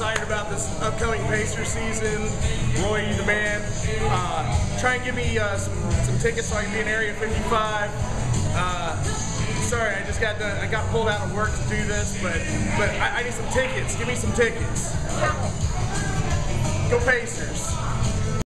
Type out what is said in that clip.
excited about this upcoming Pacer season. Roy, you the man. Uh, try and give me uh, some, some tickets so I can be in Area 55. Uh, sorry, I just got done, I got pulled out of work to do this, but but I, I need some tickets. Give me some tickets. Go Pacers.